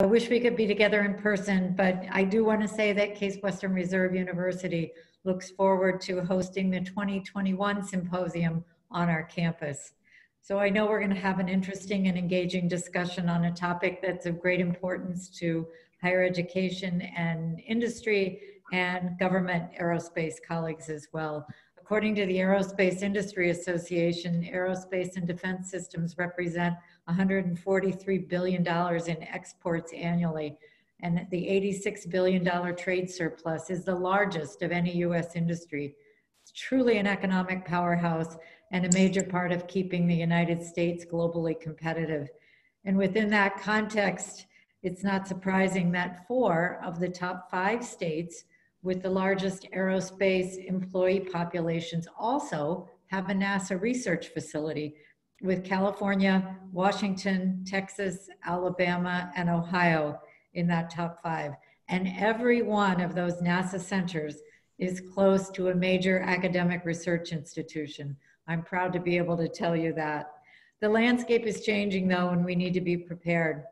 I wish we could be together in person, but I do want to say that Case Western Reserve University looks forward to hosting the 2021 symposium on our campus. So I know we're going to have an interesting and engaging discussion on a topic that's of great importance to higher education and industry and government aerospace colleagues as well. According to the Aerospace Industry Association, aerospace and defense systems represent $143 billion in exports annually, and the $86 billion trade surplus is the largest of any US industry. It's truly an economic powerhouse and a major part of keeping the United States globally competitive. And within that context, it's not surprising that four of the top five states with the largest aerospace employee populations also have a NASA research facility with California, Washington, Texas, Alabama, and Ohio in that top five. And every one of those NASA centers is close to a major academic research institution. I'm proud to be able to tell you that. The landscape is changing though, and we need to be prepared.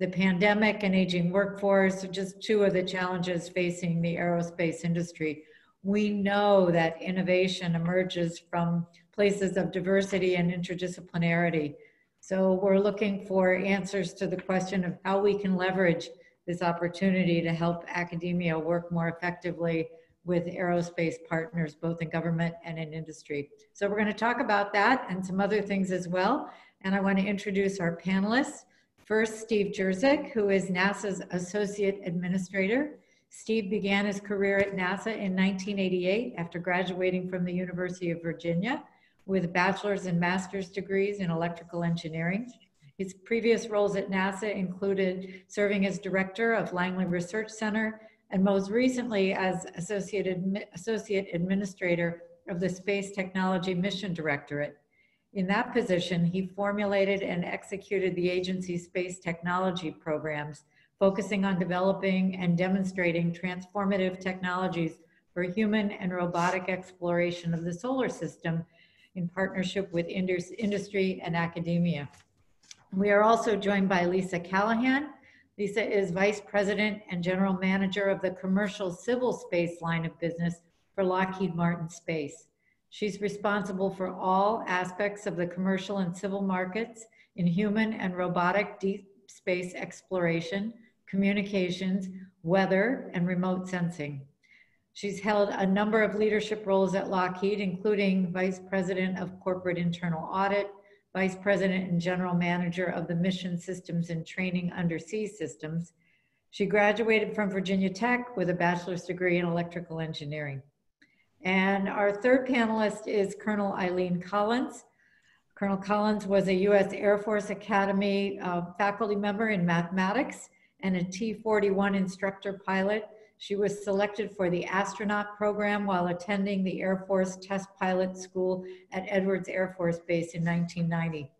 The pandemic and aging workforce are just two of the challenges facing the aerospace industry. We know that innovation emerges from places of diversity and interdisciplinarity. So we're looking for answers to the question of how we can leverage this opportunity to help academia work more effectively with aerospace partners, both in government and in industry. So we're going to talk about that and some other things as well. And I want to introduce our panelists. First, Steve Jurczyk, who is NASA's Associate Administrator. Steve began his career at NASA in 1988 after graduating from the University of Virginia with bachelor's and master's degrees in electrical engineering. His previous roles at NASA included serving as director of Langley Research Center and most recently as associate, associate administrator of the Space Technology Mission Directorate. In that position, he formulated and executed the agency's space technology programs, focusing on developing and demonstrating transformative technologies for human and robotic exploration of the solar system in partnership with industry and academia. We are also joined by Lisa Callahan. Lisa is Vice President and General Manager of the Commercial Civil Space line of business for Lockheed Martin Space. She's responsible for all aspects of the commercial and civil markets in human and robotic deep space exploration, communications, weather, and remote sensing. She's held a number of leadership roles at Lockheed, including Vice President of Corporate Internal Audit, Vice President and General Manager of the Mission Systems and Training Undersea Systems. She graduated from Virginia Tech with a bachelor's degree in electrical engineering. And our third panelist is Colonel Eileen Collins. Colonel Collins was a U.S. Air Force Academy uh, faculty member in mathematics and a T-41 instructor pilot. She was selected for the astronaut program while attending the Air Force Test Pilot School at Edwards Air Force Base in 1990.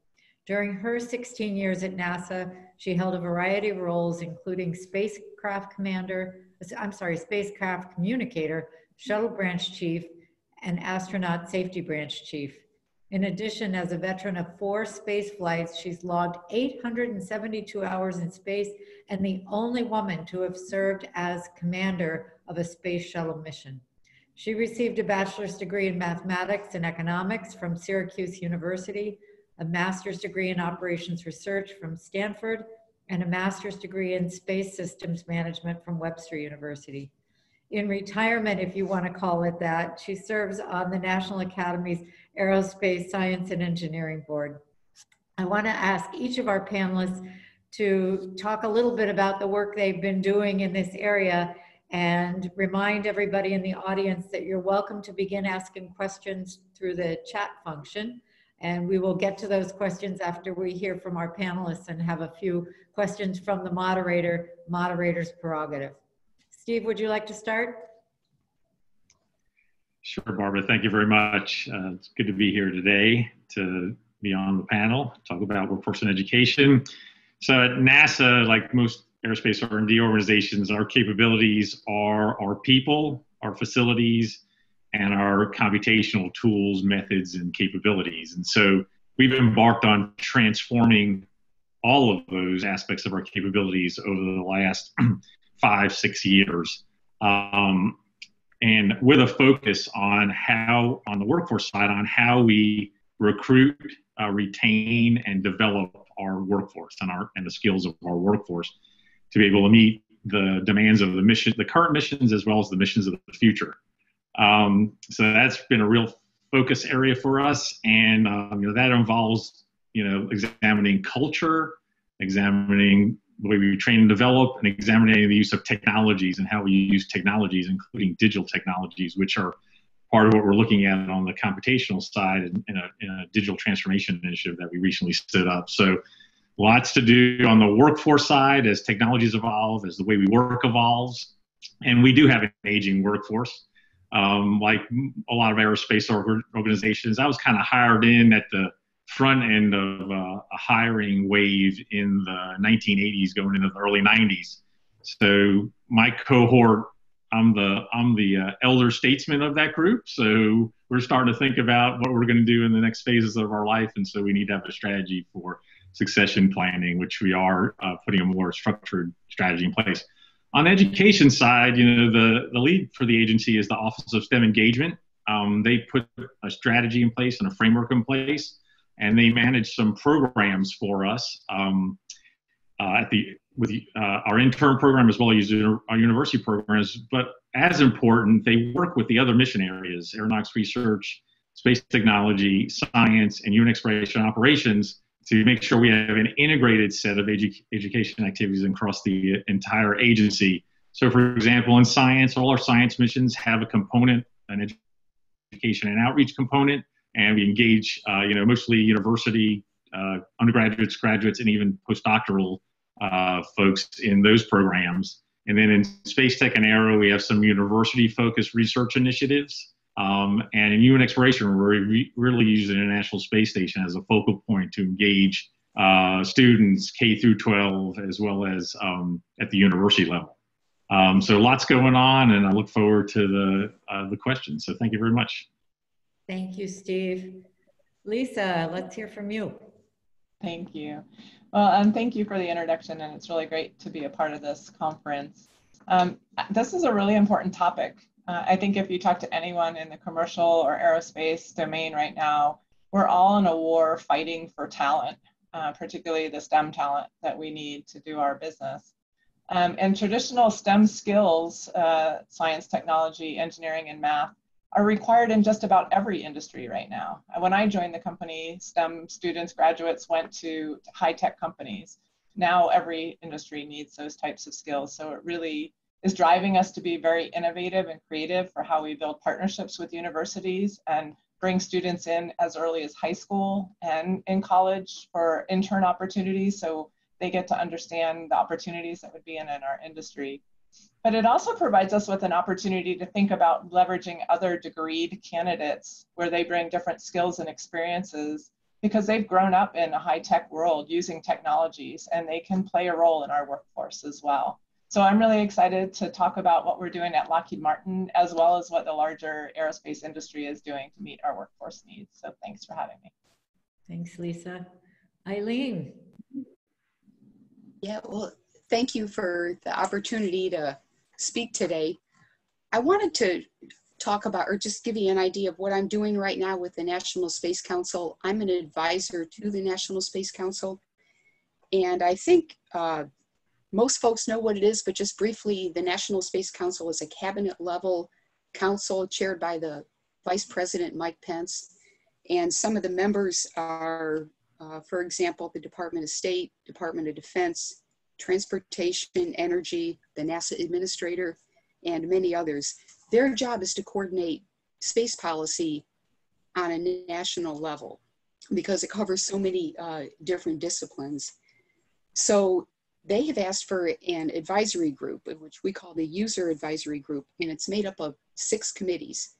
During her 16 years at NASA, she held a variety of roles, including spacecraft commander, I'm sorry, spacecraft communicator, shuttle branch chief, and astronaut safety branch chief. In addition, as a veteran of four space flights, she's logged 872 hours in space and the only woman to have served as commander of a space shuttle mission. She received a bachelor's degree in mathematics and economics from Syracuse University, a master's degree in operations research from Stanford, and a master's degree in space systems management from Webster University in retirement, if you want to call it that. She serves on the National Academy's Aerospace Science and Engineering Board. I want to ask each of our panelists to talk a little bit about the work they've been doing in this area and remind everybody in the audience that you're welcome to begin asking questions through the chat function. And we will get to those questions after we hear from our panelists and have a few questions from the moderator, moderator's prerogative. Steve, would you like to start? Sure, Barbara. Thank you very much. Uh, it's good to be here today to be on the panel, talk about workforce and education. So at NASA, like most aerospace R&D organizations, our capabilities are our people, our facilities, and our computational tools, methods, and capabilities. And so we've embarked on transforming all of those aspects of our capabilities over the last five, six years. Um, and with a focus on how, on the workforce side, on how we recruit, uh, retain, and develop our workforce and our and the skills of our workforce to be able to meet the demands of the mission, the current missions, as well as the missions of the future. Um, so that's been a real focus area for us, and um, you know that involves you know examining culture, examining the way we train and develop, and examining the use of technologies and how we use technologies, including digital technologies, which are part of what we're looking at on the computational side in, in, a, in a digital transformation initiative that we recently stood up. So lots to do on the workforce side as technologies evolve, as the way we work evolves. And we do have an aging workforce. Um, like a lot of aerospace organizations, I was kind of hired in at the front end of uh, a hiring wave in the 1980s going into the early 90s. So my cohort, I'm the I'm the uh, elder statesman of that group. So we're starting to think about what we're going to do in the next phases of our life, and so we need to have a strategy for succession planning, which we are uh, putting a more structured strategy in place. On the education side, you know, the, the lead for the agency is the Office of STEM Engagement. Um, they put a strategy in place and a framework in place, and they manage some programs for us um, uh, at the with uh, our intern program as well as our university programs. But as important, they work with the other mission areas: aeronautics research, space technology, science, and human exploration operations to make sure we have an integrated set of edu- education activities across the entire agency. So, for example, in science, all our science missions have a component, an education and outreach component, and we engage, uh, you know, mostly university uh, undergraduates, graduates, and even postdoctoral uh, folks in those programs. And then in space tech and aero, we have some university-focused research initiatives um, and in human exploration, we're re- really using the International Space Station as a focal point to engage uh, students K through 12 as well as um, at the university level. Um, so lots going on, and I look forward to the uh, the questions. So thank you very much. Thank you, Steve. Lisa, let's hear from you. Thank you. Well, and thank you for the introduction, and it's really great to be a part of this conference. Um, this is a really important topic uh, I think if you talk to anyone in the commercial or aerospace domain right now, we're all in a war fighting for talent, uh, particularly the STEM talent that we need to do our business. Um, and traditional STEM skills, uh, science, technology, engineering, and math, are required in just about every industry right now. When I joined the company, STEM students, graduates went to high tech companies. Now every industry needs those types of skills. So it really is driving us to be very innovative and creative for how we build partnerships with universities and bring students in as early as high school and in college for intern opportunities so they get to understand the opportunities that would be in, in our industry. But it also provides us with an opportunity to think about leveraging other degreed candidates where they bring different skills and experiences because they've grown up in a high tech world using technologies and they can play a role in our workforce as well. So I'm really excited to talk about what we're doing at Lockheed Martin, as well as what the larger aerospace industry is doing to meet our workforce needs. So thanks for having me. Thanks, Lisa. Eileen. Yeah, well, thank you for the opportunity to speak today. I wanted to talk about or just give you an idea of what I'm doing right now with the National Space Council. I'm an advisor to the National Space Council. And I think uh, most folks know what it is, but just briefly, the National Space Council is a cabinet level council chaired by the Vice President Mike Pence. And some of the members are, uh, for example, the Department of State, Department of Defense, Transportation, Energy, the NASA Administrator, and many others. Their job is to coordinate space policy on a national level because it covers so many uh, different disciplines. So they have asked for an advisory group, which we call the user advisory group, and it's made up of six committees.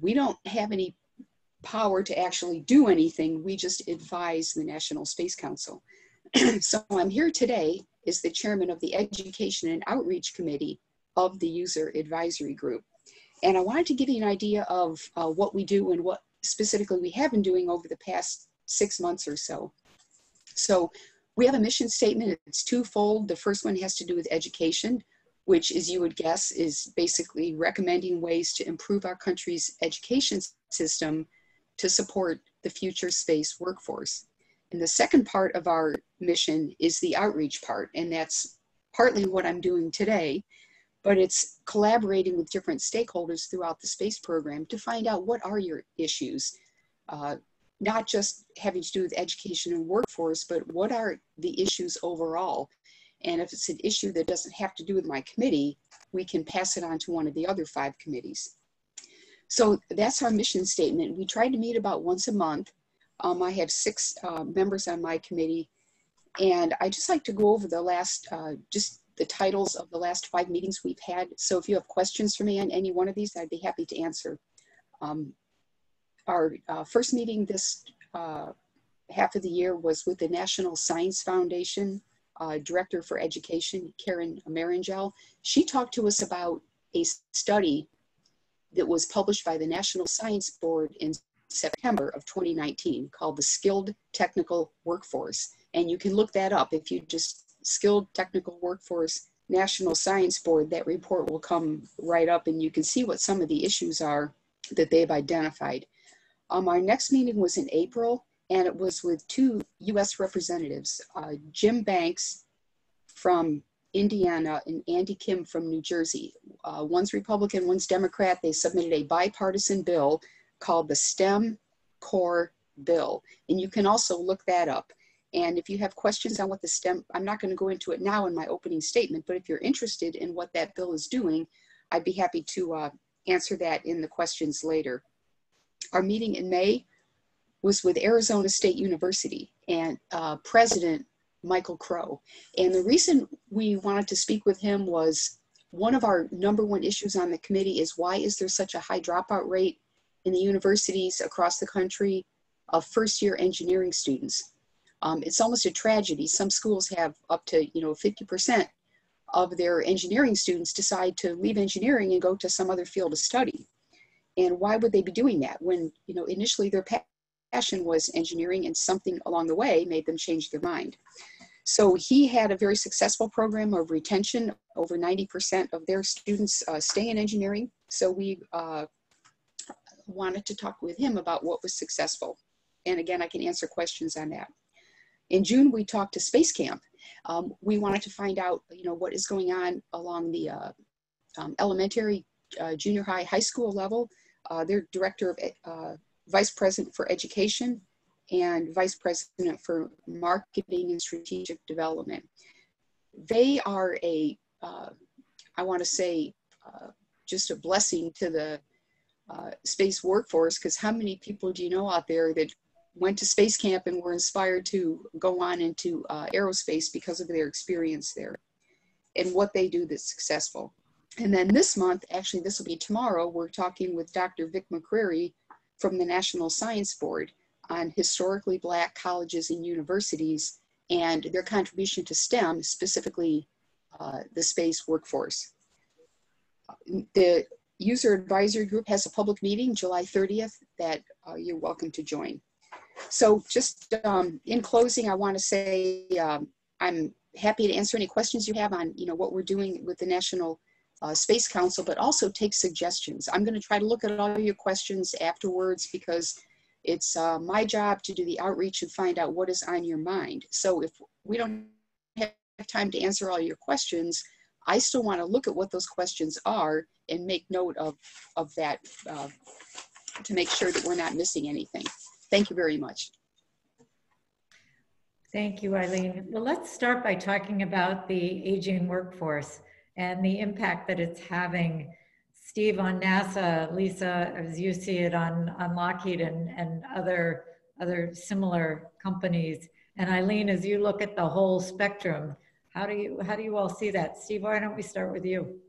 We don't have any power to actually do anything. We just advise the National Space Council. so I'm here today as the chairman of the Education and Outreach Committee of the User Advisory Group. And I wanted to give you an idea of uh, what we do and what specifically we have been doing over the past six months or so. So We have a mission statement. It's twofold. The first one has to do with education, which, as you would guess, is basically recommending ways to improve our country's education system to support the future space workforce. And the second part of our mission is the outreach part, and that's partly what I'm doing today, but it's collaborating with different stakeholders throughout the space program to find out what are your issues, uh, not just having to do with education and workforce, but what are the issues overall. And if it's an issue that doesn't have to do with my committee, we can pass it on to one of the other five committees. So that's our mission statement. We try to meet about once a month. Um, I have six uh, members on my committee, and I just like to go over the last, uh, just the titles of the last five meetings we've had. So if you have questions for me on any one of these, I'd be happy to answer. Um, our uh, first meeting this uh, half of the year was with the National Science Foundation uh, Director for Education, Karen Marrongelle. She talked to us about a study that was published by the National Science Board in September of 2019 called the Skilled Technical Workforce. And you can look that up if you just Skilled Technical Workforce National Science Board, that report will come right up and you can see what some of the issues are that they've identified. Um, our next meeting was in April and it was with two US representatives, uh, Jim Banks from Indiana and Andy Kim from New Jersey. Uh, one's Republican, one's Democrat. They submitted a bipartisan bill called the STEM Corps Bill. And you can also look that up. And if you have questions on what the STEM, I'm not going to go into it now in my opening statement, but if you're interested in what that bill is doing, I'd be happy to uh, answer that in the questions later. Our meeting in May was with Arizona State University and uh, President Michael Crow. And the reason we wanted to speak with him was one of our number one issues on the committee is why is there such a high dropout rate in the universities across the country of first year engineering students? Um, it's almost a tragedy. Some schools have up to, you know, 50% of their engineering students decide to leave engineering and go to some other field of study. And why would they be doing that when, you know, initially their passion was engineering and something along the way made them change their mind. So he had a very successful program of retention. Over 90% of their students uh, stay in engineering. So we uh, wanted to talk with him about what was successful. And again, I can answer questions on that. In June, we talked to Space Camp. Um, we wanted to find out, you know, what is going on along the uh, um, elementary, uh, junior high, high school level. Uh, their director of uh, vice president for education and vice president for marketing and strategic development. They are a, uh, I want to say, uh, just a blessing to the uh, space workforce because how many people do you know out there that went to space camp and were inspired to go on into uh, aerospace because of their experience there and what they do that's successful. And then this month, actually, this will be tomorrow, we're talking with Dr. Vic McCrary from the National Science Board on historically Black colleges and universities and their contribution to STEM, specifically uh, the space workforce. The user advisory group has a public meeting July 30th that uh, you're welcome to join. So just um, in closing, I want to say um, I'm happy to answer any questions you have on you know what we're doing with the National uh, Space Council, but also take suggestions. I'm going to try to look at all your questions afterwards because it's uh, my job to do the outreach and find out what is on your mind. So if we don't have time to answer all your questions, I still want to look at what those questions are and make note of, of that uh, to make sure that we're not missing anything. Thank you very much. Thank you, Eileen. Well, let's start by talking about the aging workforce and the impact that it's having. Steve on NASA, Lisa, as you see it on, on Lockheed and, and other, other similar companies. And Eileen, as you look at the whole spectrum, how do you, how do you all see that? Steve, why don't we start with you?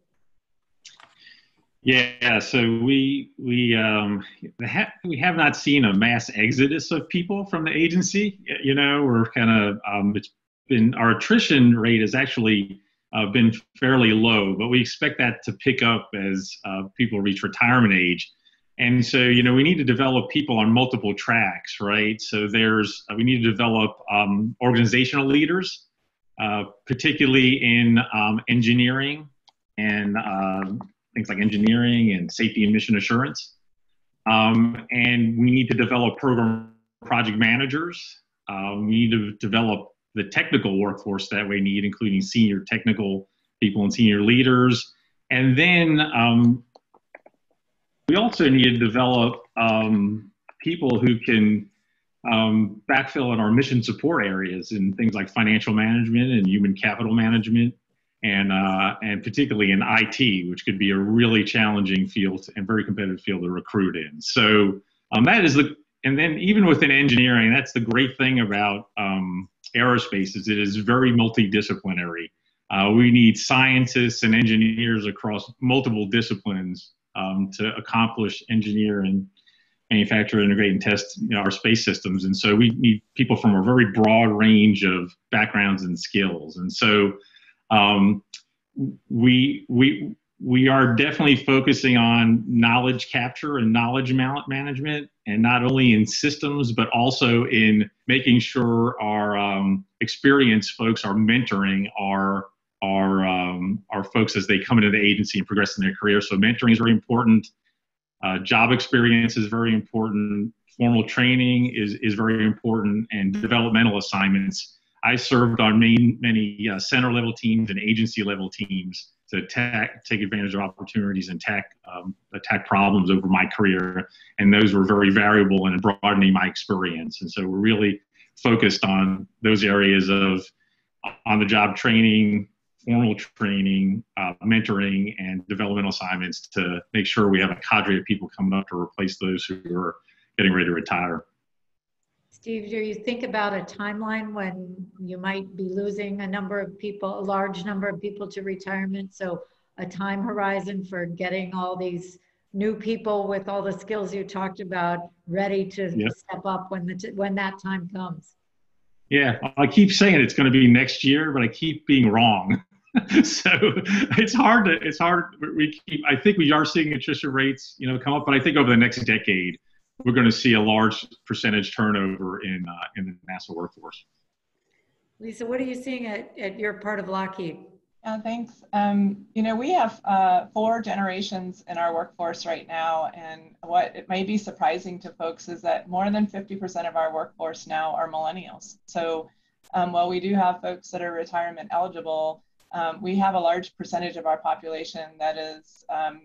Yeah, so we we um, we have not seen a mass exodus of people from the agency. You know, we're kind of um, it's been our attrition rate has actually uh, been fairly low, but we expect that to pick up as uh, people reach retirement age. And so, you know, we need to develop people on multiple tracks, right? So there's, we need to develop um, organizational leaders, uh, particularly in um, engineering and um, things like engineering and safety and mission assurance. Um, and we need to develop program project managers. Uh, we need to develop the technical workforce that we need, including senior technical people and senior leaders. And then um, we also need to develop um, people who can um, backfill in our mission support areas in things like financial management and human capital management, and uh, and particularly in IT, which could be a really challenging field and very competitive field to recruit in. So um, that is the and then even within engineering, that's the great thing about um, aerospace is it is very multidisciplinary. Uh, we need scientists and engineers across multiple disciplines um, to accomplish, engineer, and manufacture, integrate, and test you know, our space systems. And so we need people from a very broad range of backgrounds and skills. And so um, we we we are definitely focusing on knowledge capture and knowledge management, and not only in systems, but also in making sure our um, experienced folks are mentoring our our um, our folks as they come into the agency and progress in their career. So mentoring is very important. Uh, job experience is very important. Formal training is is very important, and developmental assignments. I served on main, many uh, center level teams and agency level teams to attack, take advantage of opportunities and attack um, attack problems over my career, and those were very variable in broadening my experience. And so we're really focused on those areas of on the job training, formal training, uh, mentoring, and developmental assignments to make sure we have a cadre of people coming up to replace those who are getting ready to retire. Steve, do you think about a timeline when you might be losing a number of people, a large number of people to retirement? So a time horizon for getting all these new people with all the skills you talked about ready to yep. step up when the when that time comes. Yeah, I keep saying it's going to be next year, but I keep being wrong. so it's hard to it's hard. We keep. I think we are seeing attrition rates, you know, come up, but I think over the next decade, we're going to see a large percentage turnover in uh, in the NASA workforce. Lisa, what are you seeing at, at your part of Lockheed? Uh, thanks. Um, you know, we have uh, four generations in our workforce right now, and what it may be surprising to folks is that more than 50% of our workforce now are millennials. So um, while we do have folks that are retirement eligible, um, we have a large percentage of our population that is um,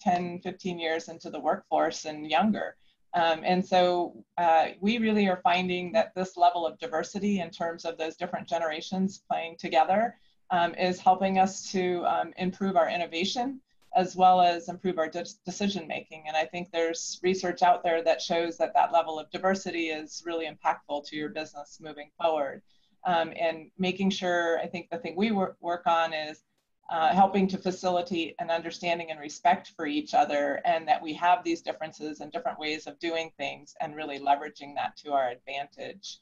10, 15 years into the workforce and younger. Um, and so uh, we really are finding that this level of diversity in terms of those different generations playing together um, is helping us to um, improve our innovation as well as improve our de decision making. And I think there's research out there that shows that that level of diversity is really impactful to your business moving forward. Um, and making sure, I think the thing we work, on is uh, helping to facilitate an understanding and respect for each other and that we have these differences and different ways of doing things and really leveraging that to our advantage.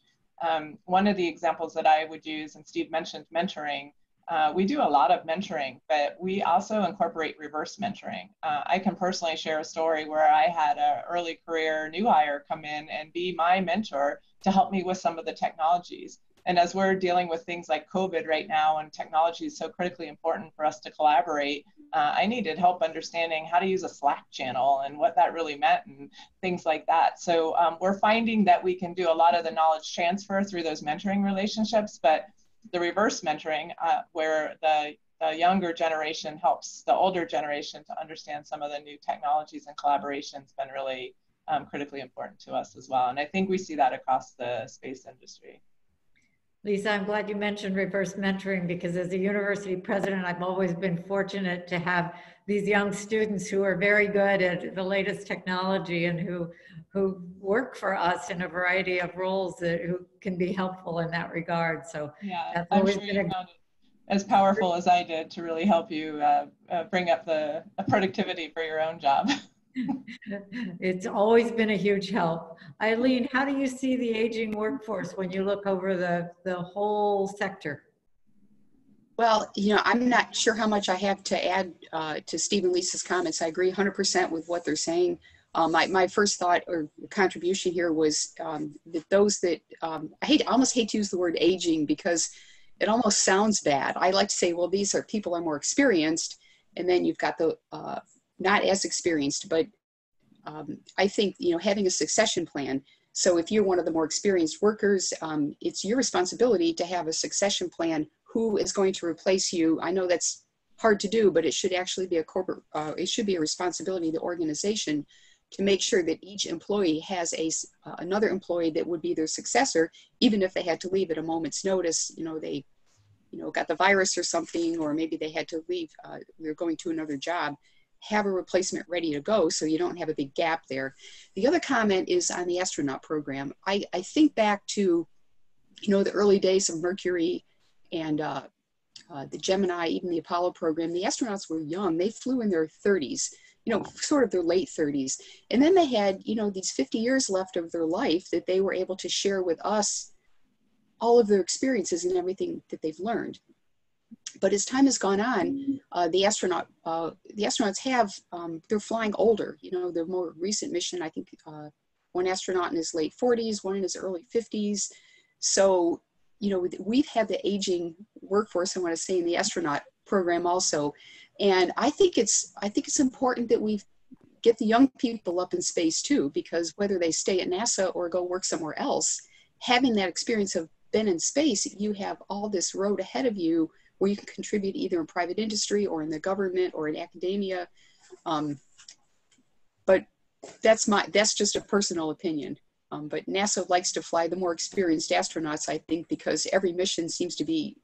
Um, one of the examples that I would use, and Steve mentioned mentoring, uh, we do a lot of mentoring, but we also incorporate reverse mentoring. Uh, I can personally share a story where I had an early career new hire come in and be my mentor to help me with some of the technologies. And as we're dealing with things like COVID right now and technology is so critically important for us to collaborate, uh, I needed help understanding how to use a Slack channel and what that really meant and things like that. So um, we're finding that we can do a lot of the knowledge transfer through those mentoring relationships, but the reverse mentoring, uh, where the, the younger generation helps the older generation to understand some of the new technologies and collaborations, been really um, critically important to us as well. And I think we see that across the space industry. Lisa, I'm glad you mentioned reverse mentoring because as a university president, I've always been fortunate to have these young students who are very good at the latest technology and who who work for us in a variety of roles that who can be helpful in that regard. So yeah, I'm sure you found it as powerful as I did to really help you uh, uh, bring up the productivity for your own job. it's always been a huge help. Eileen, how do you see the aging workforce when you look over the, the whole sector? Well, you know, I'm not sure how much I have to add uh, to Steve and Lisa's comments. I agree 100% with what they're saying. Um, my, my first thought or contribution here was um, that those that um, I hate, almost hate to use the word aging because it almost sounds bad. I like to say, well, these are people are more experienced, and then you've got the uh, not as experienced. But um, I think you know having a succession plan. So if you're one of the more experienced workers, um, it's your responsibility to have a succession plan. Who is going to replace you? I know that's hard to do, but it should actually be a corporate. Uh, it should be a responsibility of the organization to make sure that each employee has a uh, another employee that would be their successor, even if they had to leave at a moment's notice. You know, they, you know, got the virus or something, or maybe they had to leave. Uh, they're going to another job. Have a replacement ready to go, so you don't have a big gap there. The other comment is on the astronaut program. I, I think back to, you know, the early days of Mercury and uh, uh, the Gemini, even the Apollo program. The astronauts were young; they flew in their 30s you know, sort of their late 30s. And then they had, you know, these 50 years left of their life that they were able to share with us all of their experiences and everything that they've learned. But as time has gone on, uh, the astronaut, uh, the astronauts have, um, they're flying older. You know, the more recent mission, I think uh, one astronaut in his late 40s, one in his early 50s. So, you know, we've had the aging workforce, I want to say, in the astronaut program also and i think it's i think it's important that we get the young people up in space too because whether they stay at nasa or go work somewhere else having that experience of been in space you have all this road ahead of you where you can contribute either in private industry or in the government or in academia um, but that's my that's just a personal opinion um, but nasa likes to fly the more experienced astronauts i think because every mission seems to be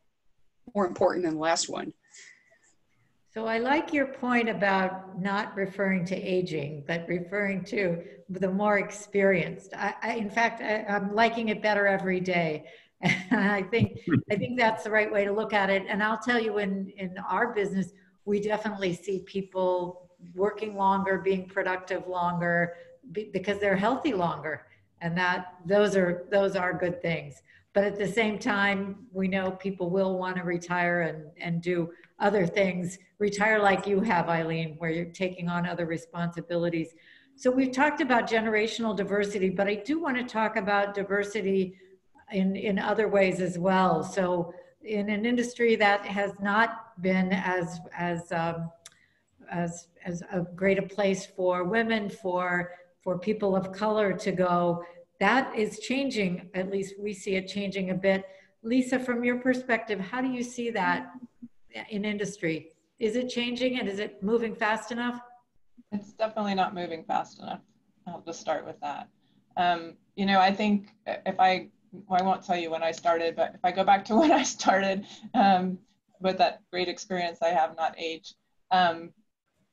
more important than the last one so I like your point about not referring to aging, but referring to the more experienced. I, I in fact, I, am liking it better every day. I think I think that's the right way to look at it. And I'll tell you, in in our business, we definitely see people working longer, being productive longer, because they're healthy longer, and that those are those are good things. But at the same time, we know people will want to retire and and do other things, retire like you have, Eileen, where you're taking on other responsibilities. So we've talked about generational diversity, but I do want to talk about diversity in, in other ways as well. So in an industry that has not been as, as, um, as, as a great a place for women, for, for people of color to go, that is changing, at least we see it changing a bit. Lisa, from your perspective, how do you see that in industry. Is it changing and is it moving fast enough? It's definitely not moving fast enough. I'll just start with that. Um, you know, I think if I, I won't tell you when I started, but if I go back to when I started um, with that great experience I have, not age, um,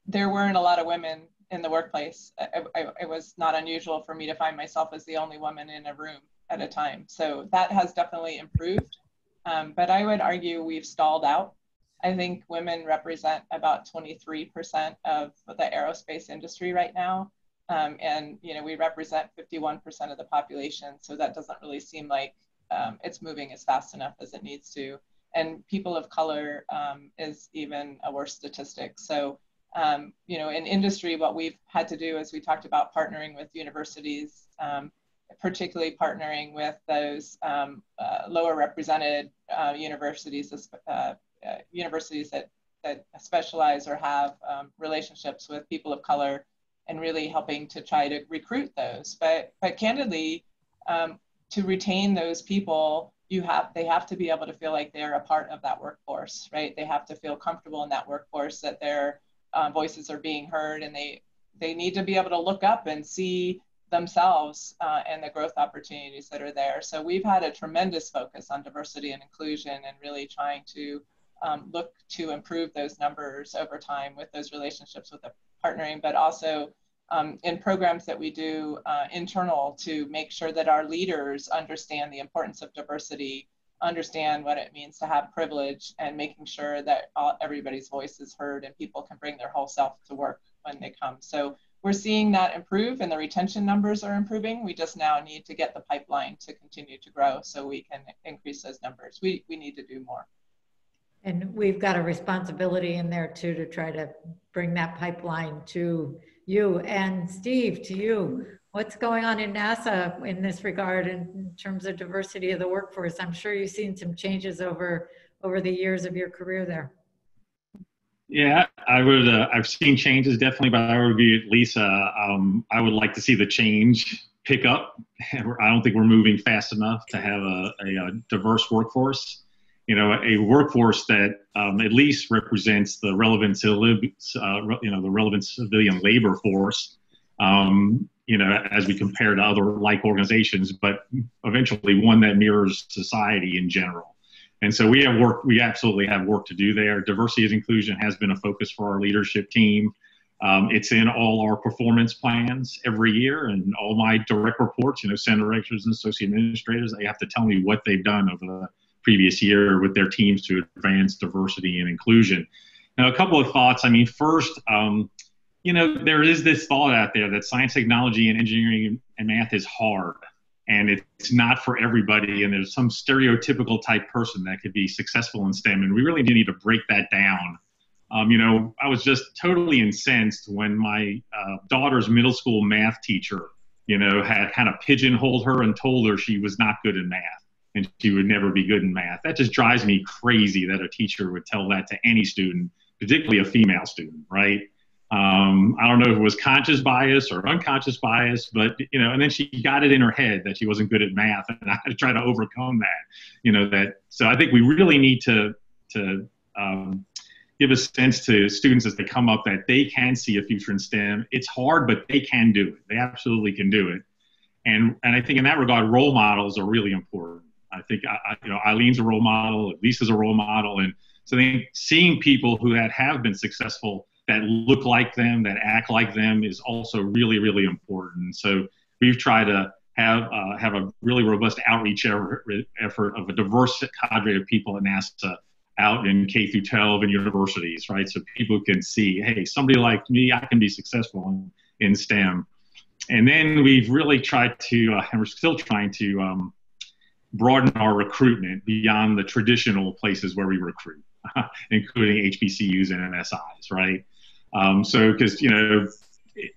there weren't a lot of women in the workplace. I, I, it was not unusual for me to find myself as the only woman in a room at a time. So that has definitely improved. Um, but I would argue we've stalled out I think women represent about 23% of the aerospace industry right now. Um, and, you know, we represent 51% of the population. So that doesn't really seem like um, it's moving as fast enough as it needs to. And people of color um, is even a worse statistic. So, um, you know, in industry, what we've had to do is we talked about partnering with universities, um, particularly partnering with those um, uh, lower represented uh, universities, uh, uh, universities that, that specialize or have relationships with people of color and really helping to try to recruit those. But, but candidly, um, to retain those people, you have they have to be able to feel like they're a part of that workforce, right? They have to feel comfortable in that workforce, that their uh, voices are being heard, and they they need to be able to look up and see themselves uh, and the growth opportunities that are there. So we've had a tremendous focus on diversity and inclusion and really trying to um, look to improve those numbers over time with those relationships with the partnering, but also um, in programs that we do uh, internal to make sure that our leaders understand the importance of diversity, understand what it means to have privilege, and making sure that all, everybody's voice is heard and people can bring their whole self to work when they come. So we're seeing that improve and the retention numbers are improving. We just now need to get the pipeline to continue to grow so we can increase those numbers. We, we need to do more. And we've got a responsibility in there too to try to bring that pipeline to you. And Steve, to you, what's going on in NASA in this regard in terms of diversity of the workforce? I'm sure you've seen some changes over over the years of your career there. Yeah, I would. Uh, I've seen changes definitely, but I would with Lisa. Um, I would like to see the change pick up. I don't think we're moving fast enough to have a, a, a diverse workforce. You know, a workforce that um, at least represents the relevant, uh, you know, the relevant civilian labor force. Um, you know, as we compare to other like organizations, but eventually one that mirrors society in general. And so we have work, we absolutely have work to do there. Diversity and inclusion has been a focus for our leadership team. Um, it's in all our performance plans every year and all my direct reports, you know, center directors and associate administrators, they have to tell me what they've done over the previous year with their teams to advance diversity and inclusion. Now, a couple of thoughts. I mean, first, um, you know, there is this thought out there that science, technology, and engineering and math is hard and it's not for everybody and there's some stereotypical type person that could be successful in stem and we really do need to break that down um, you know i was just totally incensed when my uh, daughter's middle school math teacher you know had kind of pigeonholed her and told her she was not good in math and she would never be good in math that just drives me crazy that a teacher would tell that to any student particularly a female student right um, I don't know if it was conscious bias or unconscious bias, but you know, and then she got it in her head that she wasn't good at math, and I had to try to overcome that. You know that. So I think we really need to to um, give a sense to students as they come up that they can see a future in STEM. It's hard, but they can do it. They absolutely can do it. And and I think in that regard, role models are really important. I think I, you know Eileen's a role model, Lisa's a role model, and so I think seeing people who had have been successful that look like them, that act like them is also really, really important. So we've tried to have uh, have a really robust outreach effort, effort of a diverse cadre of people at NASA out in K through 12 and universities, right? So people can see, hey, somebody like me, I can be successful in, in STEM. And then we've really tried to, uh, and we're still trying to um, broaden our recruitment beyond the traditional places where we recruit, including HBCUs and MSIs, right? Um, so, because you know,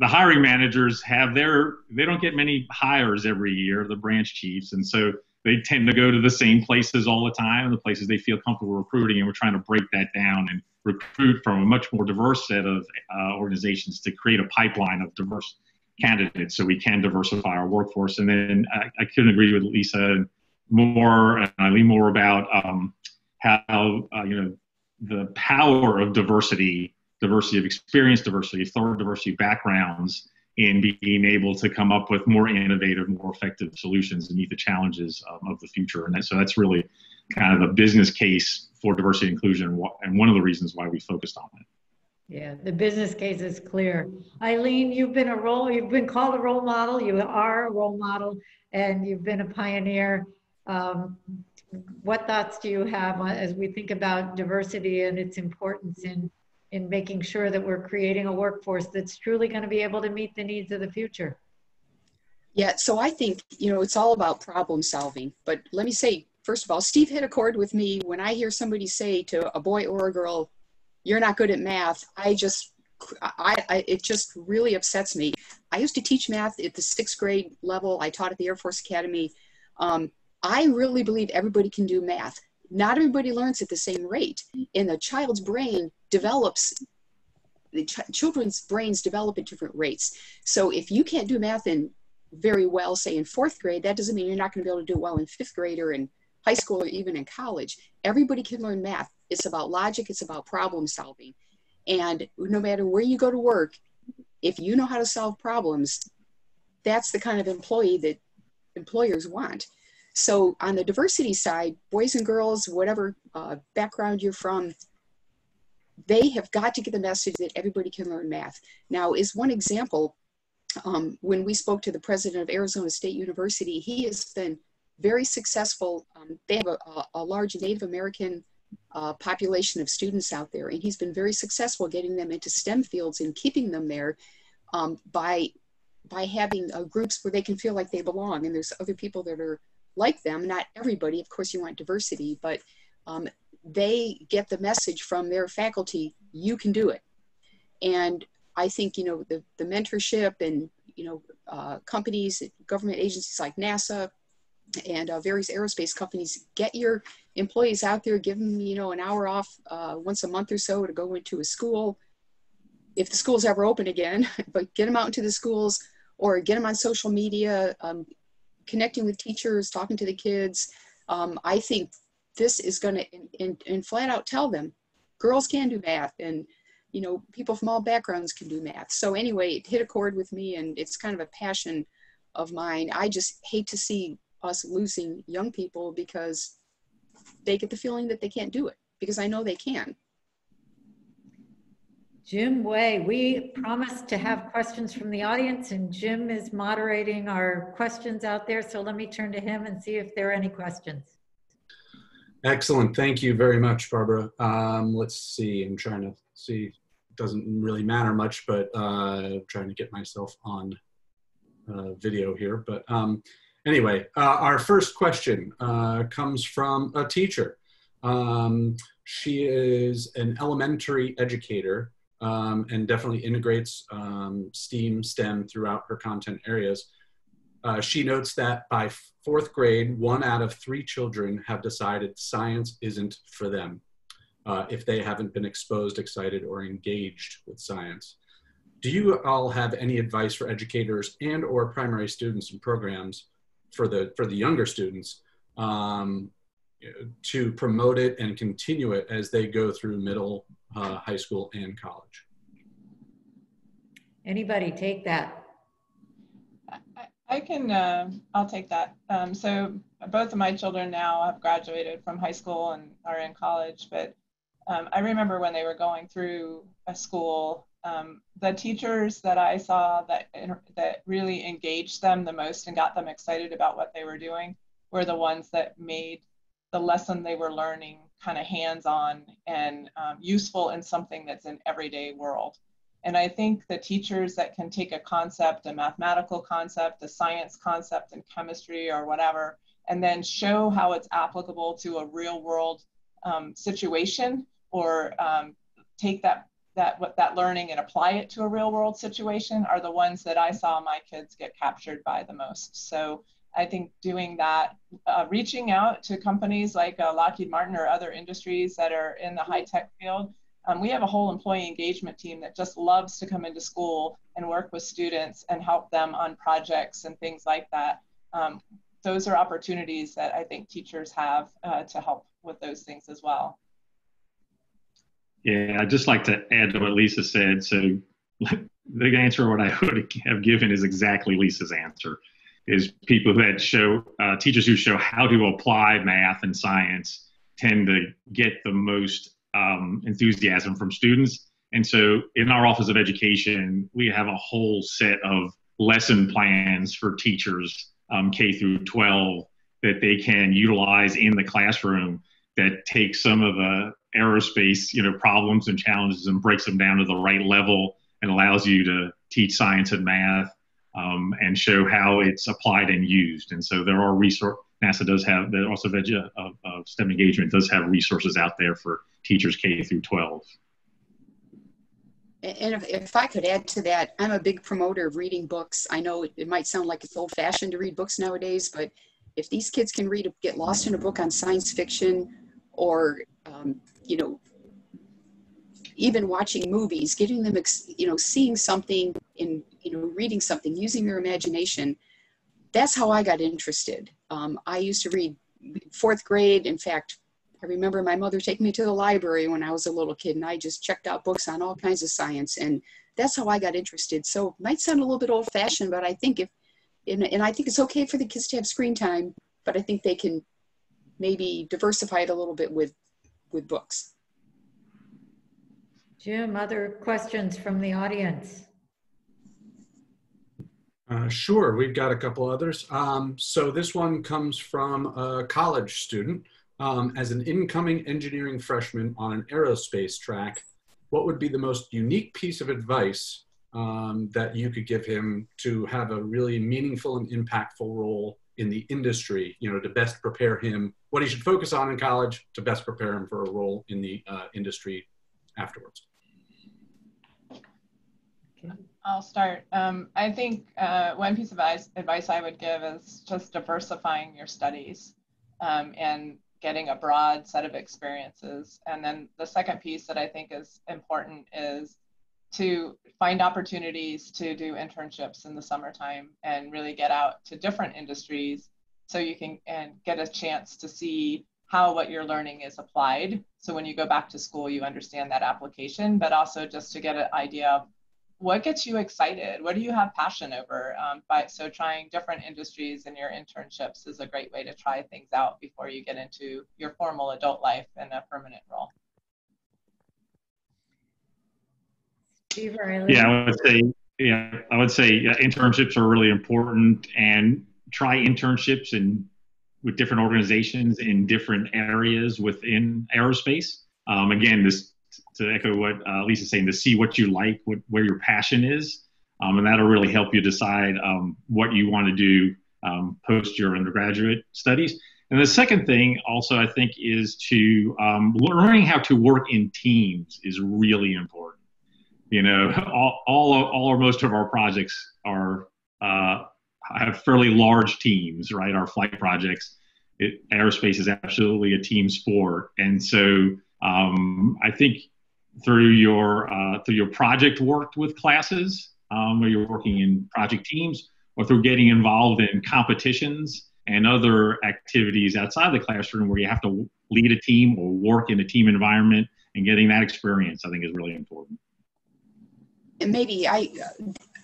the hiring managers have their they don't get many hires every year, the branch chiefs, and so they tend to go to the same places all the time, the places they feel comfortable recruiting, and we're trying to break that down and recruit from a much more diverse set of uh, organizations to create a pipeline of diverse candidates so we can diversify our workforce. And then I, I couldn't agree with Lisa more and Eileen more about um, how uh, you know the power of diversity diversity of experience, diversity of thought, diversity of backgrounds in being able to come up with more innovative, more effective solutions to meet the challenges um, of the future. And so that's really kind of the business case for diversity and inclusion and one of the reasons why we focused on it. Yeah, the business case is clear. Eileen, you've been a role, you've been called a role model, you are a role model, and you've been a pioneer. Um, what thoughts do you have as we think about diversity and its importance in in making sure that we're creating a workforce that's truly going to be able to meet the needs of the future? Yeah, so I think, you know, it's all about problem solving. But let me say, first of all, Steve hit a chord with me when I hear somebody say to a boy or a girl, you're not good at math. I just, I, I, it just really upsets me. I used to teach math at the sixth grade level. I taught at the Air Force Academy. Um, I really believe everybody can do math. Not everybody learns at the same rate. And the child's brain develops the ch- children's brains develop at different rates. So if you can't do math in very well say in fourth grade that doesn't mean you're not going to be able to do it well in fifth grade or in high school or even in college. Everybody can learn math. It's about logic it's about problem solving. And no matter where you go to work if you know how to solve problems that's the kind of employee that employers want so on the diversity side, boys and girls, whatever uh, background you're from, they have got to get the message that everybody can learn math. Now, is one example, um, when we spoke to the president of Arizona State University, he has been very successful. Um, they have a, a, large Native American uh, population of students out there, and he's been very successful getting them into STEM fields and keeping them there um, by by having uh, groups where they can feel like they belong. And there's other people that are like them, not everybody, of course, you want diversity, but um, they get the message from their faculty you can do it. And I think, you know, the, the mentorship and, you know, uh, companies, government agencies like NASA and uh, various aerospace companies, get your employees out there, give them, you know, an hour off uh, once a month or so to go into a school. If the school's ever open again, but get them out into the schools or get them on social media, um, connecting with teachers, talking to the kids. Um, I think this is going to, and flat out tell them, girls can do math and you know, people from all backgrounds can do math. So anyway, it hit a chord with me and it's kind of a passion of mine. I just hate to see us losing young people because they get the feeling that they can't do it because I know they can. Jim Way, we promised to have questions from the audience and Jim is moderating our questions out there. So let me turn to him and see if there are any questions. Excellent. Thank you very much, Barbara. Um, let's see. I'm trying to see. Doesn't really matter much, but uh, trying to get myself on uh, video here. But um, anyway, uh, our first question uh, comes from a teacher. Um, she is an elementary educator um, and definitely integrates um, STEAM, STEM throughout her content areas. Uh, she notes that by fourth grade, one out of three children have decided science isn't for them uh, if they haven't been exposed, excited, or engaged with science. Do you all have any advice for educators and or primary students and programs for the, for the younger students um, to promote it and continue it as they go through middle, uh, high school, and college? Anybody take that? I can, uh, I'll take that. Um, so both of my children now have graduated from high school and are in college, but um, I remember when they were going through a school, um, the teachers that I saw that, that really engaged them the most and got them excited about what they were doing were the ones that made the lesson they were learning kind of hands-on and um, useful in something that's an everyday world. And I think the teachers that can take a concept, a mathematical concept, a science concept in chemistry or whatever, and then show how it's applicable to a real world um, situation or um, take that that what that learning and apply it to a real world situation are the ones that I saw my kids get captured by the most. So I think doing that, uh, reaching out to companies like uh, Lockheed Martin or other industries that are in the high tech field um, we have a whole employee engagement team that just loves to come into school and work with students and help them on projects and things like that. Um, those are opportunities that I think teachers have uh, to help with those things as well. Yeah, I'd just like to add to what Lisa said. So the answer what I would have given is exactly Lisa's answer. Is people that show uh, teachers who show how to apply math and science tend to get the most um, enthusiasm from students. And so in our Office of Education, we have a whole set of lesson plans for teachers, um, K through 12, that they can utilize in the classroom that take some of the aerospace you know, problems and challenges and breaks them down to the right level and allows you to teach science and math um, and show how it's applied and used. And so there are resources. NASA does have, the Office of, of, of STEM engagement does have resources out there for teachers K through 12. And if, if, I could add to that, I'm a big promoter of reading books. I know it, it might sound like it's old fashioned to read books nowadays, but if these kids can read, get lost in a book on science fiction or, um, you know, even watching movies, getting them, you know, seeing something in, you know, reading something, using their imagination, that's how I got interested. Um, I used to read fourth grade. In fact, I remember my mother taking me to the library when I was a little kid, and I just checked out books on all kinds of science, and that's how I got interested. So might sound a little bit old-fashioned, but I think if, and, and I think it's okay for the kids to have screen time, but I think they can maybe diversify it a little bit with with books. Jim, other questions from the audience? Uh, sure, we've got a couple others. Um, so this one comes from a college student um, as an incoming engineering freshman on an aerospace track, what would be the most unique piece of advice um, that you could give him to have a really meaningful and impactful role in the industry, you know, to best prepare him, what he should focus on in college to best prepare him for a role in the uh, industry afterwards? I'll start. Um, I think uh, one piece of advice, advice I would give is just diversifying your studies um, and getting a broad set of experiences. And then the second piece that I think is important is to find opportunities to do internships in the summertime and really get out to different industries so you can and get a chance to see how what you're learning is applied. So when you go back to school, you understand that application, but also just to get an idea of what gets you excited? What do you have passion over? Um, by, so trying different industries in your internships is a great way to try things out before you get into your formal adult life and a permanent role. Steve Riley? Yeah, I would say, yeah, I would say yeah, internships are really important and try internships in with different organizations in different areas within aerospace. Um, again, this to echo what uh, Lisa's saying, to see what you like, what where your passion is, um, and that'll really help you decide um, what you want to do um, post your undergraduate studies. And the second thing, also, I think, is to um, learning how to work in teams is really important. You know, all all, all or most of our projects are uh, have fairly large teams, right? Our flight projects, it, aerospace is absolutely a team sport, and so um, I think through your uh, through your project work with classes, um, where you're working in project teams, or through getting involved in competitions and other activities outside the classroom where you have to lead a team or work in a team environment and getting that experience, I think is really important. And maybe I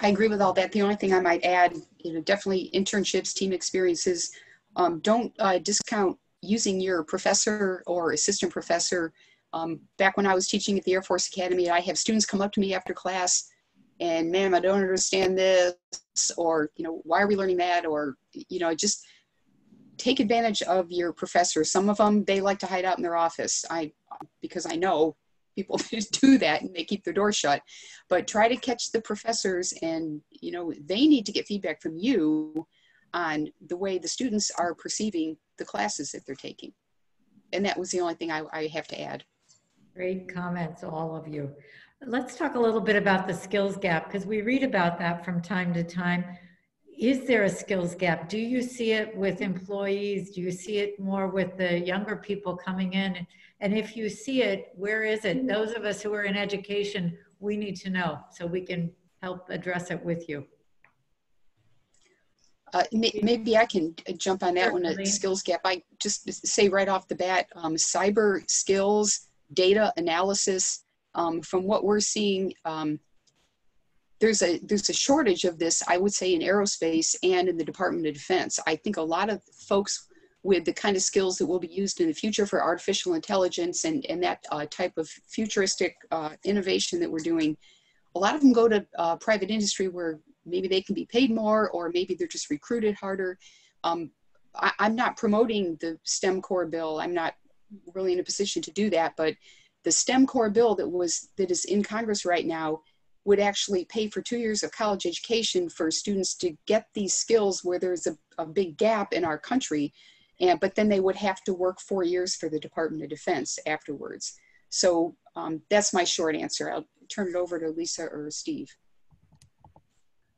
I agree with all that. The only thing I might add, you know, definitely internships, team experiences. Um, don't uh, discount using your professor or assistant professor um, back when I was teaching at the Air Force Academy, I have students come up to me after class and, ma'am, I don't understand this, or, you know, why are we learning that? Or, you know, just take advantage of your professors. Some of them, they like to hide out in their office. I, because I know people do that and they keep their doors shut. But try to catch the professors and, you know, they need to get feedback from you on the way the students are perceiving the classes that they're taking. And that was the only thing I, I have to add. Great comments, all of you. Let's talk a little bit about the skills gap because we read about that from time to time. Is there a skills gap? Do you see it with employees? Do you see it more with the younger people coming in? And if you see it, where is it? Those of us who are in education, we need to know so we can help address it with you. Uh, maybe I can jump on that one, a skills gap. I just say right off the bat, um, cyber skills data analysis. Um, from what we're seeing, um, there's a there's a shortage of this. I would say in aerospace and in the Department of Defense. I think a lot of folks with the kind of skills that will be used in the future for artificial intelligence and and that uh, type of futuristic uh, innovation that we're doing, a lot of them go to uh, private industry where maybe they can be paid more or maybe they're just recruited harder. Um, I, I'm not promoting the STEM Corps bill. I'm not really in a position to do that. But the STEM Corps bill that was that is in Congress right now would actually pay for two years of college education for students to get these skills where there's a, a big gap in our country. And, but then they would have to work four years for the Department of Defense afterwards. So um, that's my short answer. I'll turn it over to Lisa or Steve.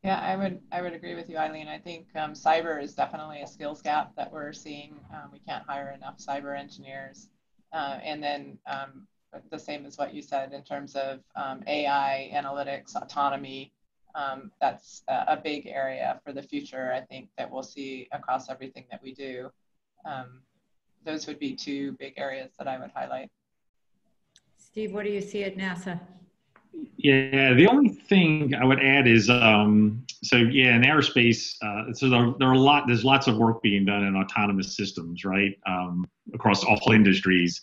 Yeah, I would I would agree with you, Eileen. I think um, cyber is definitely a skills gap that we're seeing. Um, we can't hire enough cyber engineers, uh, and then um, the same as what you said in terms of um, AI, analytics, autonomy. Um, that's a, a, big area for the future. I think that we'll see across everything that we do. Um, those would be two big areas that I would highlight. Steve, what do you see at NASA? Yeah, the only thing I would add is um, so yeah, in aerospace, uh, so there, there, are a lot. There's lots of work being done in autonomous systems, right, um, across all industries.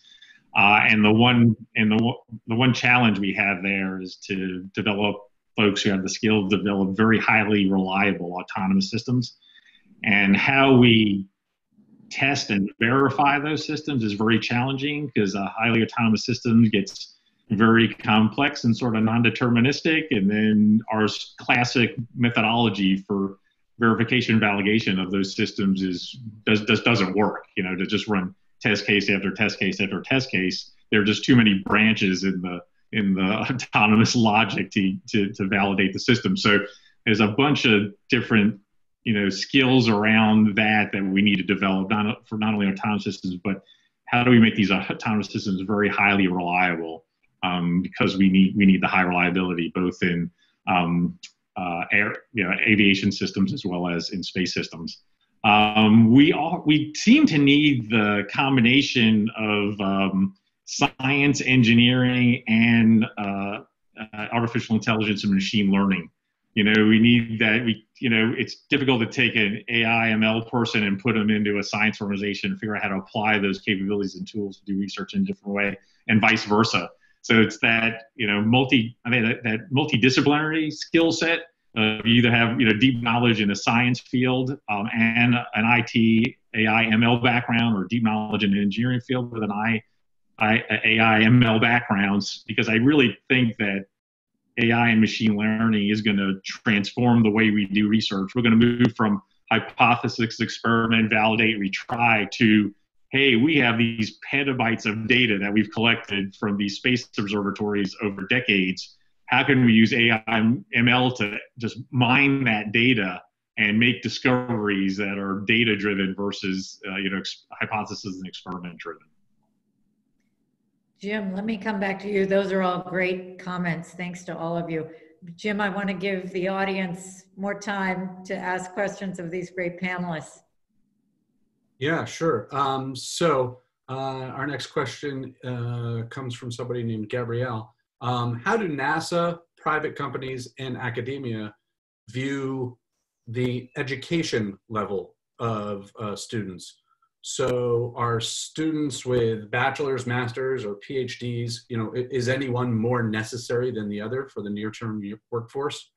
Uh, and the one and the the one challenge we have there is to develop folks who have the skill to develop very highly reliable autonomous systems. And how we test and verify those systems is very challenging because a highly autonomous system gets very complex and sort of non-deterministic and then our classic methodology for verification and validation of those systems is does, does doesn't work you know to just run test case after test case after test case there are just too many branches in the in the autonomous logic to, to, to validate the system. So there's a bunch of different you know skills around that that we need to develop not for not only autonomous systems but how do we make these autonomous systems very highly reliable um, because we need we need the high reliability both in um, uh, air you know aviation systems as well as in space systems. Um, we all we seem to need the combination of um, science engineering and uh, uh, artificial intelligence and machine learning. You know we need that we you know it's difficult to take an ai ml person and put them into a science organization and figure out how to apply those capabilities and tools to do research in a different way and vice versa so it's that you know multi i mean that, that multidisciplinary skill set uh, you either have you know deep knowledge in a science field um, and an it ai ml background or deep knowledge in an engineering field with an I, I, ai ml backgrounds because i really think that AI and machine learning is going to transform the way we do research. We're going to move from hypothesis, experiment, validate, retry to, hey, we have these petabytes of data that we've collected from these space observatories over decades. How can we use AI and ML to just mine that data and make discoveries that are data driven versus, uh, you know, hypothesis and experiment driven? Jim, let me come back to you. Those are all great comments. Thanks to all of you. Jim, I want to give the audience more time to ask questions of these great panelists. Yeah, sure. Um, so uh, our next question uh, comes from somebody named Gabrielle. Um, how do NASA, private companies, and academia view the education level of uh, students? So are students with bachelor's, master's, or PhDs, you know, is anyone more necessary than the other for the near-term workforce?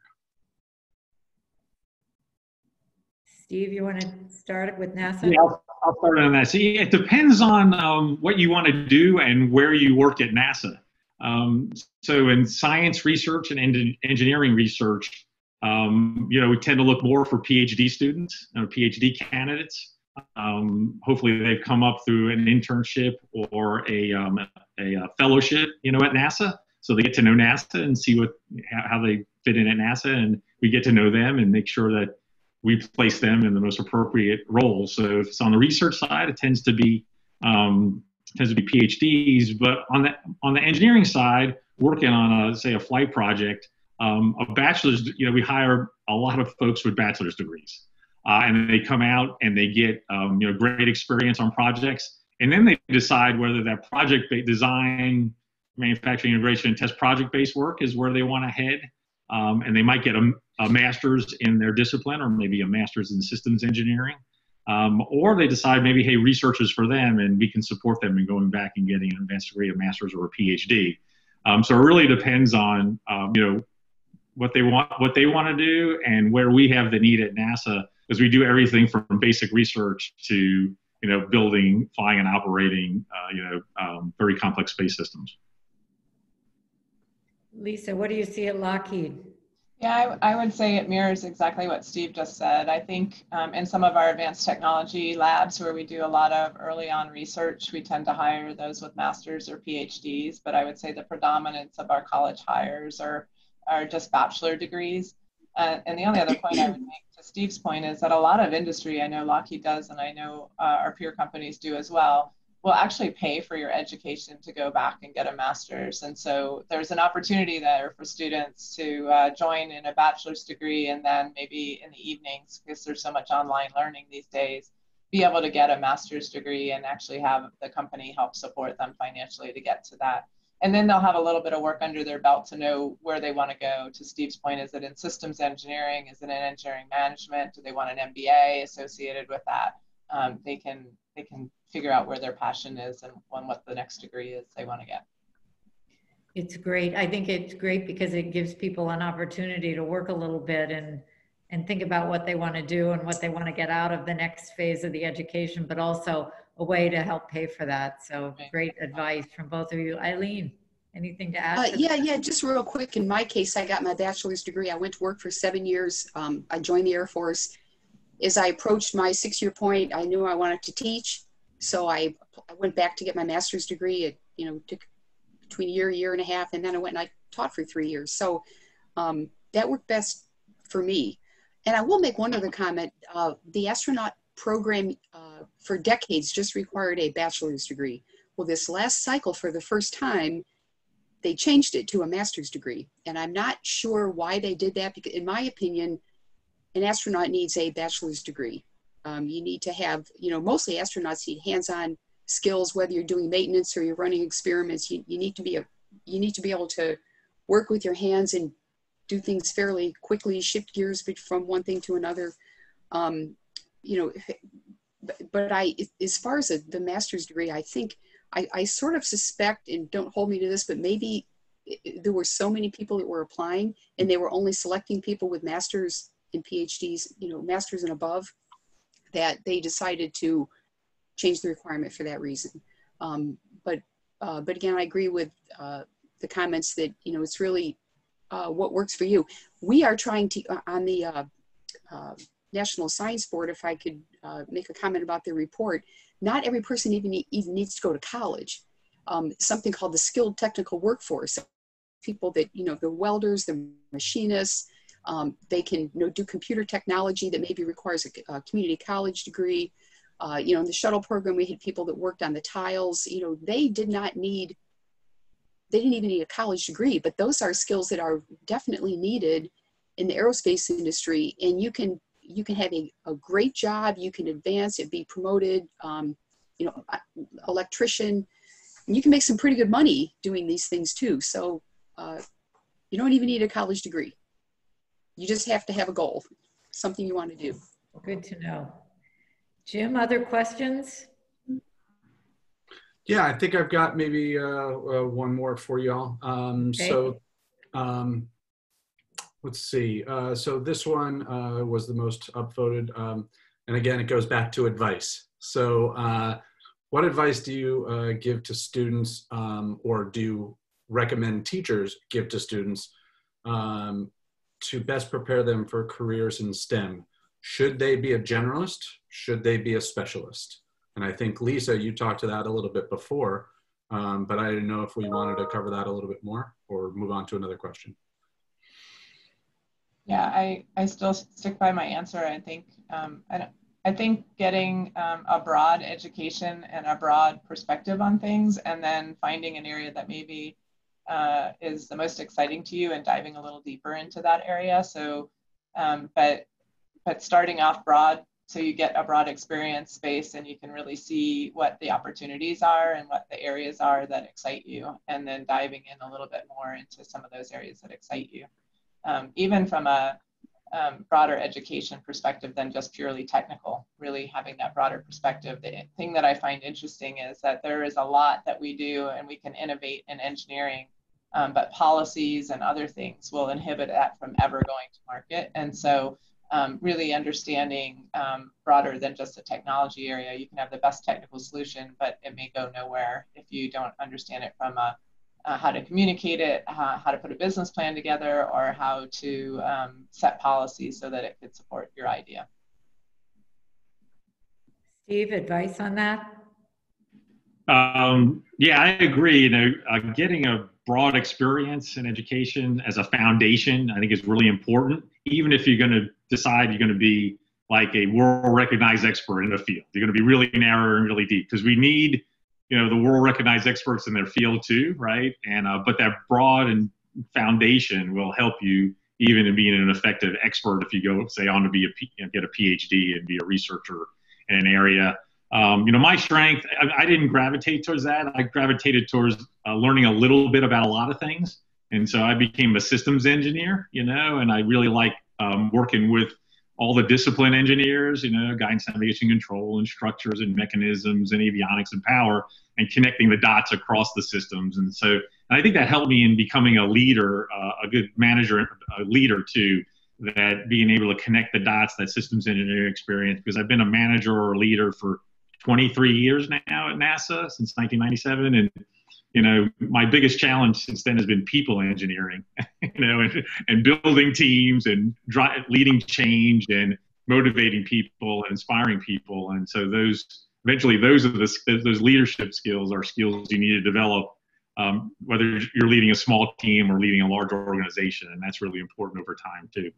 Steve, you want to start with NASA? Yeah, I'll, I'll start on that. See, it depends on um, what you want to do and where you work at NASA. Um, so in science research and engineering research, um, you know, we tend to look more for PhD students or PhD candidates. Um, hopefully, they've come up through an internship or a, um, a, a, fellowship, you know, at NASA. So they get to know NASA and see what how they fit in at NASA, and we get to know them and make sure that we place them in the most appropriate roles. So if it's on the research side, it tends to be um, tends to be PhDs. But on the on the engineering side, working on a say a flight project, um, a bachelor's, you know, we hire a lot of folks with bachelor's degrees uh, and they come out and they get um, you know great experience on projects, and then they decide whether that project design, manufacturing integration, and test project based work is where they want to head, um, and they might get a, a, master's in their discipline or maybe a master's in systems engineering. Um, or they decide maybe, hey, research is for them, and we can support them in going back and getting an advanced degree, a master's, or a PhD. Um, so it really depends on um, you know what they want, what they want to do, and where we have the need at NASA because we do everything from basic research to you know building, flying, and operating uh, you know um, very complex space systems. Lisa, what do you see at Lockheed? Yeah, I, I, would say it mirrors exactly what Steve just said. I think um, in some of our advanced technology labs where we do a lot of early on research, we tend to hire those with masters or PhDs, but I would say the predominance of our college hires are, are just bachelor degrees. Uh, and the only other point I would make to Steve's point is that a lot of industry, I know Lockheed does, and I know uh, our peer companies do as well, will actually pay for your education to go back and get a master's. And so there's an opportunity there for students to uh, join in a bachelor's degree and then maybe in the evenings, because there's so much online learning these days, be able to get a master's degree and actually have the company help support them financially to get to that and then they'll have a little bit of work under their belt to know where they want to go. To Steve's point, is it in systems engineering? Is it in engineering management? Do they want an MBA associated with that? They can they can figure out where their passion is and on what the next degree is they want to get. It's great. I think it's great because it gives people an opportunity to work a little bit and and think about what they want to do and what they want to get out of the next phase of the education, but also a way to help pay for that. So great advice from both of you. Eileen, anything to add? Uh, to yeah, that? yeah, just real quick. In my case, I got my bachelor's degree. I went to work for seven years. Um, I joined the Air Force. As I approached my six year point, I knew I wanted to teach. So I, I went back to get my master's degree. It, you know, took between a year, year and a half, and then I went and I taught for three years. So um, that worked best for me. And I will make one other comment. Uh, the astronaut program uh, for decades just required a bachelor's degree. Well, this last cycle, for the first time, they changed it to a master's degree. And I'm not sure why they did that because, in my opinion, an astronaut needs a bachelor's degree. Um, you need to have, you know, mostly astronauts need hands-on skills, whether you're doing maintenance or you're running experiments. You, you need to be a, you need to be able to work with your hands and do things fairly quickly, shift gears from one thing to another. Um, you know, but I, as far as a, the master's degree, I think I, I sort of suspect, and don't hold me to this, but maybe there were so many people that were applying and they were only selecting people with masters and PhDs, you know, masters and above, that they decided to change the requirement for that reason. Um, but, uh, but again, I agree with uh, the comments that, you know, it's really uh, what works for you. We are trying to, uh, on the uh, uh, National Science Board, if I could make a comment about the report, not every person even, even needs to go to college. Um, something called the skilled technical workforce, people that, you know, the welders, the machinists, um, they can you know, do computer technology that maybe requires a, a community college degree. Uh, you know, in the shuttle program, we had people that worked on the tiles. You know, they did not need, they didn't even need a college degree, but those are skills that are definitely needed in the aerospace industry. And you can, you can have a, a great job, you can advance it, be promoted, um, you know, electrician. And you can make some pretty good money doing these things too. So uh, you don't even need a college degree. You just have to have a goal, something you want to do. Good to know. Jim, other questions? Yeah, I think I've got maybe uh, uh, one more for y'all. Um, okay. So um, let's see. Uh, so this one uh, was the most upvoted. Um, and again, it goes back to advice. So uh, what advice do you uh, give to students um, or do you recommend teachers give to students um, to best prepare them for careers in STEM? Should they be a generalist? Should they be a specialist? And I think, Lisa, you talked to that a little bit before, um, but I didn't know if we wanted to cover that a little bit more or move on to another question. Yeah, I, I still stick by my answer. I think um, I, I think getting um, a broad education and a broad perspective on things, and then finding an area that maybe uh, is the most exciting to you and diving a little deeper into that area. So, um, but but starting off broad so you get a broad experience space and you can really see what the opportunities are and what the areas are that excite you and then diving in a little bit more into some of those areas that excite you um, even from a um, broader education perspective than just purely technical really having that broader perspective the thing that i find interesting is that there is a lot that we do and we can innovate in engineering um, but policies and other things will inhibit that from ever going to market. And so, um, really understanding um, broader than just a technology area, you can have the best technical solution, but it may go nowhere if you don't understand it from a, uh, how to communicate it, how, how, to put a business plan together, or how to um, set policies so that it could support your idea. Steve, advice on that? Um, yeah, I agree. You know, uh, getting a broad experience in education as a foundation, I think is really important. Even if you're going to decide you're going to be like a world recognized expert in a field, you're going to be really narrow and really deep because we need, you know, the world recognized experts in their field too, right? And uh, but that broad and foundation will help you even in being an effective expert if you go say on to be a get a PhD and be a researcher in an area. Um, you know, my strength, I, I, didn't gravitate towards that. I gravitated towards uh, learning a little bit about a lot of things. And so I became a systems engineer, you know, and I really like um, working with all the discipline engineers, you know, guidance, navigation, control, and structures and mechanisms and avionics and power and connecting the dots across the systems. And so and I think that helped me in becoming a leader, uh, a good manager, a leader too, that being able to connect the dots, that systems engineering experience, because I've been a manager or a leader for 23 years now at NASA since 1997. And, you know, my biggest challenge since then has been people engineering, you know, and, and building teams and leading change and motivating people and inspiring people. And so those, eventually those are the, those leadership skills are skills you need to develop um, whether you're leading a small team or leading a large organization, and that's really important over time too.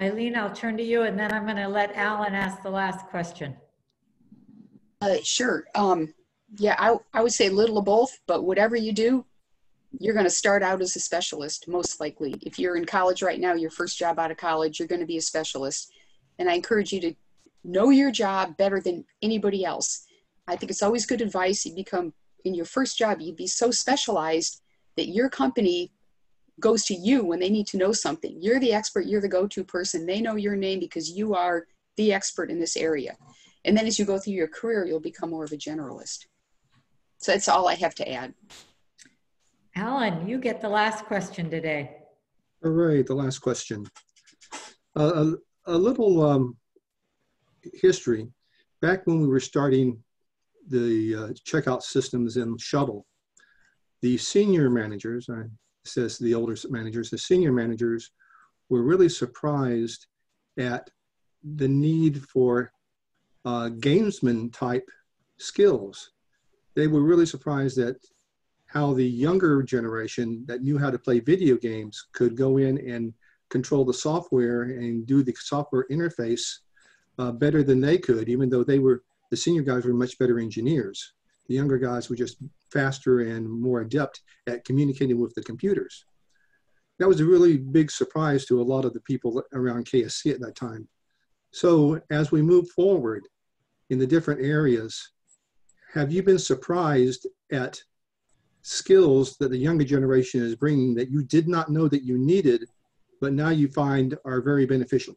Eileen, I'll turn to you and then I'm going to let Alan ask the last question. Uh, sure. Um, yeah, I, I would say little of both, but whatever you do, you're going to start out as a specialist, most likely. If you're in college right now, your first job out of college, you're going to be a specialist. And I encourage you to know your job better than anybody else. I think it's always good advice. You become, in your first job, you'd be so specialized that your company goes to you when they need to know something. You're the expert, you're the go to person. They know your name because you are the expert in this area. And then as you go through your career, you'll become more of a generalist. So that's all I have to add. Alan, you get the last question today. All right, the last question. Uh, a, a, little um, history. Back when we were starting the uh, checkout systems in Shuttle, the senior managers, I says the older managers, the senior managers were really surprised at the need for uh, gamesman type skills. They were really surprised at how the younger generation that knew how to play video games could go in and control the software and do the software interface uh, better than they could, even though they were the senior guys were much better engineers. The younger guys were just faster and more adept at communicating with the computers. That was a really big surprise to a lot of the people around KSC at that time. So as we move forward in the different areas, have you been surprised at skills that the younger generation is bringing that you did not know that you needed, but now you find are very beneficial?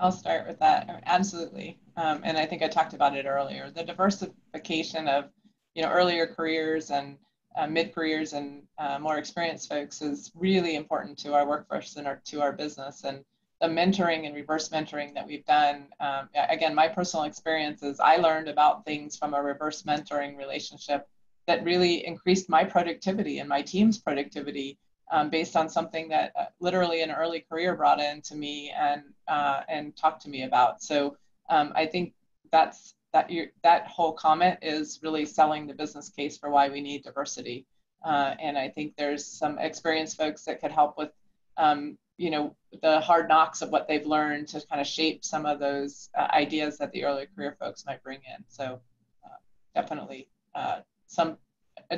I'll start with that. Absolutely. Um, and I think I talked about it earlier. The diversification of, you know, earlier careers and uh, mid careers and uh, more experienced folks is really important to our workforce and our, to our business. And the mentoring and reverse mentoring that we've done. Um, again, my personal experience is I learned about things from a reverse mentoring relationship that really increased my productivity and my team's productivity um, based on something that uh, literally an early career brought in to me and uh, and talked to me about. So um, I think that's that you that whole comment is really selling the business case for why we need diversity. Uh, and I think there's some experienced folks that could help with um, you know the hard knocks of what they've learned to kind of shape some of those uh, ideas that the early career folks might bring in. So uh, definitely uh, some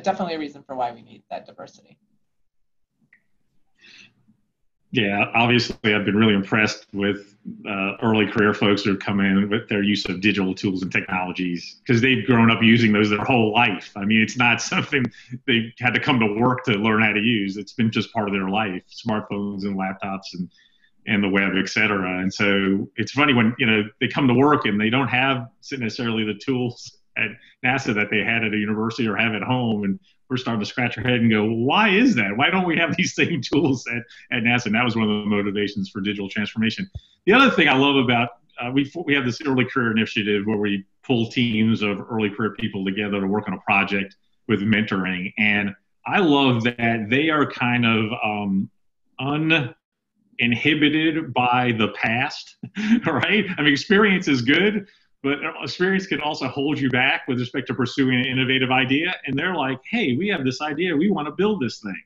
definitely a reason for why we need that diversity. Yeah, obviously, I've been really impressed with uh, early career folks who have come in with their use of digital tools and technologies because they've grown up using those their whole life. I mean, it's not something they had to come to work to learn how to use. It's been just part of their life, smartphones and laptops and and the web, et cetera. And so it's funny when you know they come to work and they don't have necessarily the tools at NASA that they had at a university or have at home, and we're starting to scratch our head and go, why is that? Why don't we have these same tools at, at NASA? And that was one of the motivations for digital transformation. The other thing I love about uh, we we have this early career initiative where we pull teams of early career people together to work on a project with mentoring, and I love that they are kind of um, uninhibited by the past, right? I mean, experience is good, but uh, experience can also hold you back with respect to pursuing an innovative idea. And they're like, hey, we have this idea, we want to build this thing.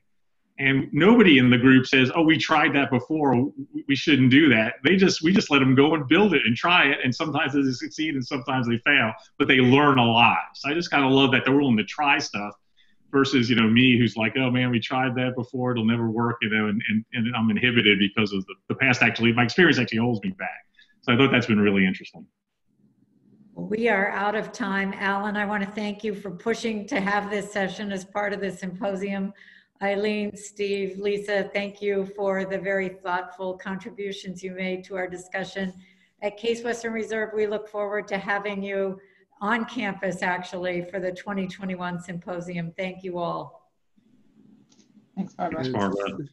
And nobody in the group says, oh, we tried that before, we shouldn't do that. They just, we just let them go and build it and try it. And sometimes they succeed and sometimes they fail, but they learn a lot. So I just kind of love that they're willing to try stuff versus, you know, me who's like, oh man, we tried that before, it'll never work, you know, and, and, and I'm inhibited because of the, the past actually, my experience actually holds me back. So I thought that's been really interesting. We are out of time. Alan, I want to thank you for pushing to have this session as part of the symposium. Eileen, Steve, Lisa, thank you for the very thoughtful contributions you made to our discussion. At Case Western Reserve, we look forward to having you on campus actually for the 2021 symposium. Thank you all. Thanks, Barbara. Thanks, Barbara.